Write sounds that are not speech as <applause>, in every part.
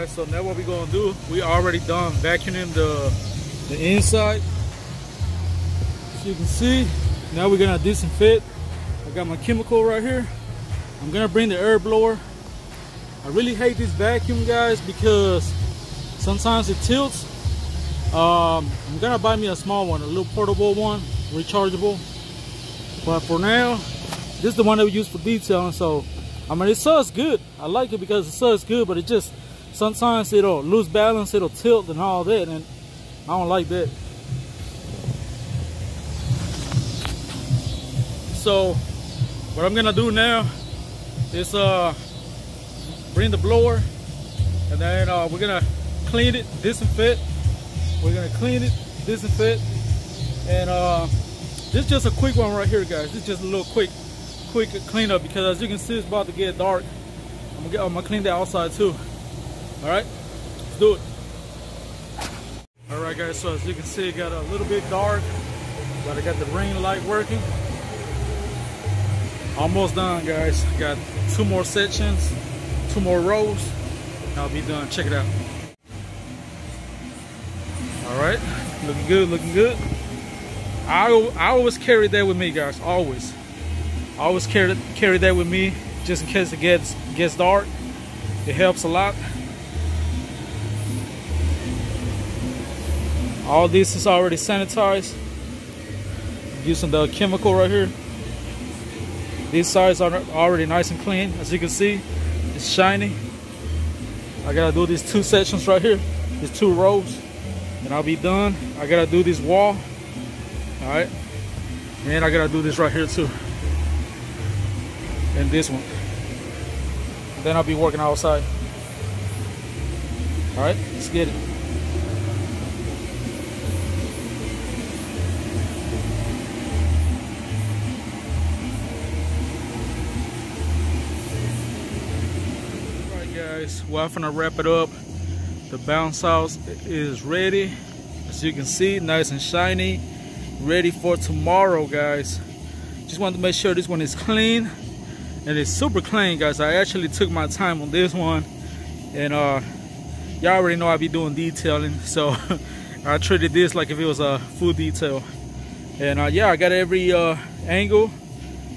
guys, so now what we're gonna do, we already done vacuuming the the inside. As you can see, now we're gonna disinfect. I got my chemical right here. I'm gonna bring the air blower. I really hate this vacuum, guys, because sometimes it tilts. Um, I'm gonna buy me a small one, a little portable one, rechargeable. But for now, this is the one that we use for detailing. So, I mean, it sucks good. I like it because it sucks good, but it just sometimes it'll lose balance, it'll tilt and all that, and I don't like that. So, what I'm gonna do now is uh, bring the blower, and then uh, we're gonna clean it, disinfect. We're gonna clean it, disinfect, and uh, this is just a quick one right here, guys. This is just a little quick, quick cleanup because as you can see, it's about to get dark. I'm gonna, get, I'm gonna clean the outside too. All right, let's do it. All right, guys. So as you can see, it got a little bit dark, but I got the ring light working. Almost done, guys. Got two more sections, two more rows. I'll be done. Check it out. All right, looking good, looking good. I, I always carry that with me, guys. Always. I always carry carry that with me just in case it gets gets dark. It helps a lot. All this is already sanitized. Using the uh, chemical right here. These sides are already nice and clean. As you can see, it's shiny. I gotta do these two sections right here, these two rows, and I'll be done. I gotta do this wall all right and I gotta do this right here too and this one then I'll be working outside all right let's get it guys. I'm gonna wrap it up. The bounce house is ready. As you can see nice and shiny. Ready for tomorrow guys. Just wanted to make sure this one is clean. And it's super clean guys. I actually took my time on this one. And uh y'all already know I be doing detailing. So <laughs> I treated this like if it was a full detail. And uh yeah I got every uh angle.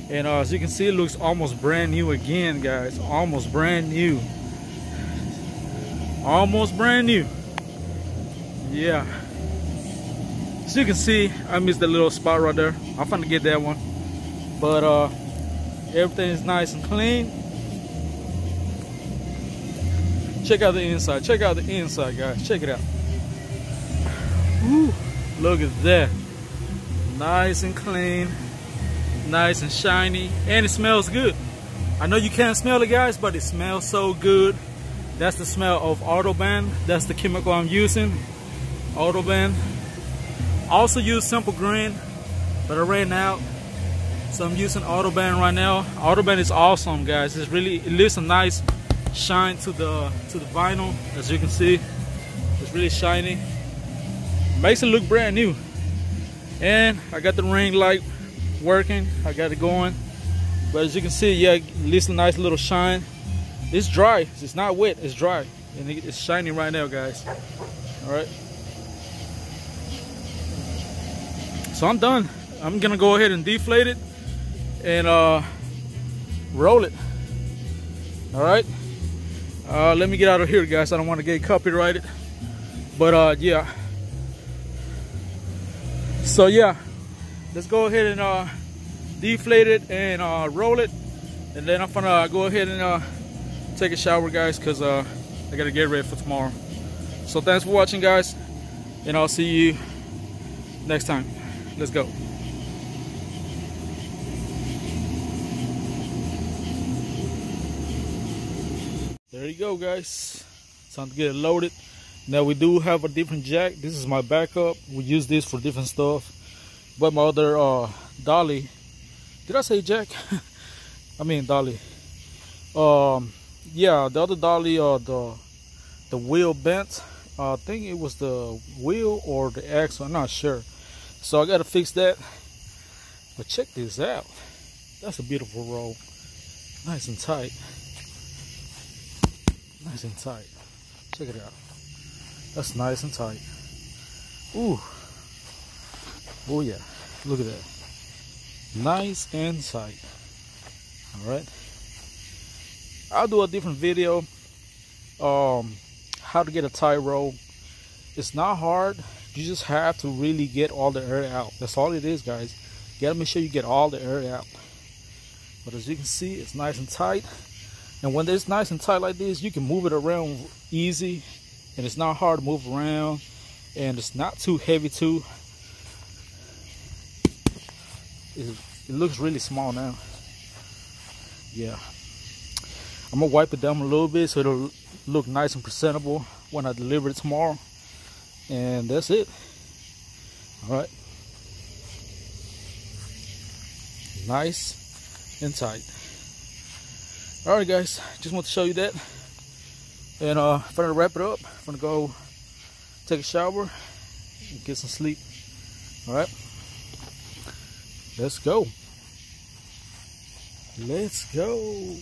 And uh, as you can see it looks almost brand new again guys. Almost brand new almost brand new yeah as you can see, I missed the little spot right there. I'm get that one. But uh, everything is nice and clean. Check out the inside. Check out the inside, guys. Check it out. Woo, look at that. Nice and clean. Nice and shiny. And it smells good. I know you can't smell it, guys, but it smells so good. That's the smell of Autobahn. That's the chemical I'm using. Autobahn. Also use simple green but I ran out. So I'm using Autobahn right now. Autobahn is awesome guys. It's really it leaves a nice shine to the to the vinyl as you can see. It's really shiny. Makes it look brand new. And I got the ring light working. I got it going. But as you can see yeah it leaves a nice little shine it's dry it's not wet it's dry and it's shining right now guys all right so I'm done. I'm gonna go ahead and deflate it and uh, roll it. All right. Uh, let me get out of here, guys. I don't want to get copyrighted. But uh, yeah. So yeah, let's go ahead and uh, deflate it and uh, roll it, and then I'm gonna go ahead and uh, take a shower, guys, cause uh, I gotta get ready for tomorrow. So thanks for watching, guys, and I'll see you next time. Let's go. There you go, guys. Time to get it loaded. Now we do have a different jack. This is my backup. We use this for different stuff. But my other uh, dolly, did I say jack? <laughs> I mean dolly. Um, yeah, the other dolly, uh, the the wheel bent. Uh, I think it was the wheel or the axle. I'm not sure. So I gotta fix that. But check this out. That's a beautiful roll. Nice and tight. Nice and tight. Check it out. That's nice and tight. Ooh. Oh yeah. Look at that. Nice and tight. Alright. I'll do a different video. Um how to get a tie roll. It's not hard. You just have to really get all the air out. That's all it is, guys. You gotta make sure you get all the air out. But as you can see, it's nice and tight. And when it's nice and tight like this, you can move it around easy. And it's not hard to move around. And it's not too heavy too. It, it looks really small now. Yeah. I'm gonna wipe it down a little bit so it'll look nice and presentable when I deliver it tomorrow. And that's it. All right. Nice and tight. All right, guys. Just want to show you that. And uh, I'm gonna wrap it up. I'm gonna go take a shower and get some sleep. All right. Let's go. Let's go.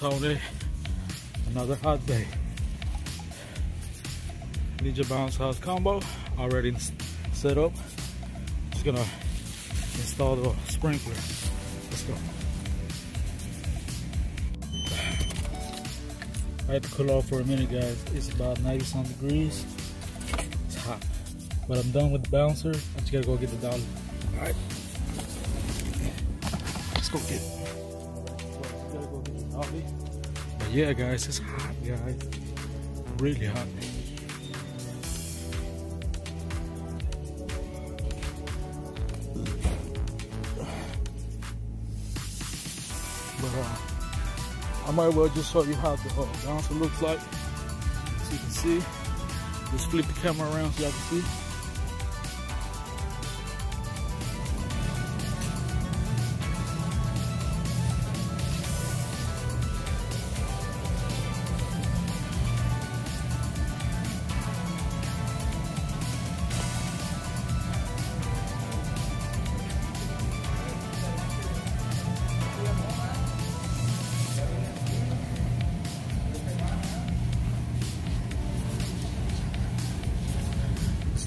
Toney. Another hot day. Ninja Bounce House combo already set up. Just gonna install the sprinkler. Let's go. I had to cool off for a minute, guys. It's about 90 some degrees. It's hot. But I'm done with the bouncer. I just gotta go get the dolly. Alright. Let's go get it. But yeah, guys, it's hot, guys. Really hot. But uh, I might well just show you how the uh, bouncer looks like. So you can see. Just flip the camera around so y'all can see.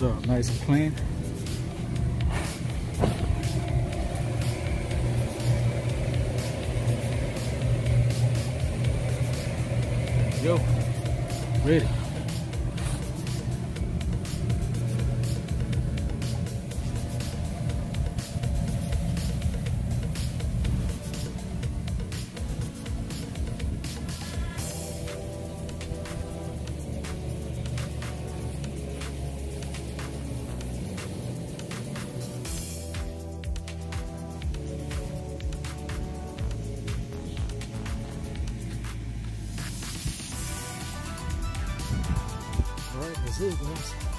So nice and clean. Yo, ready. All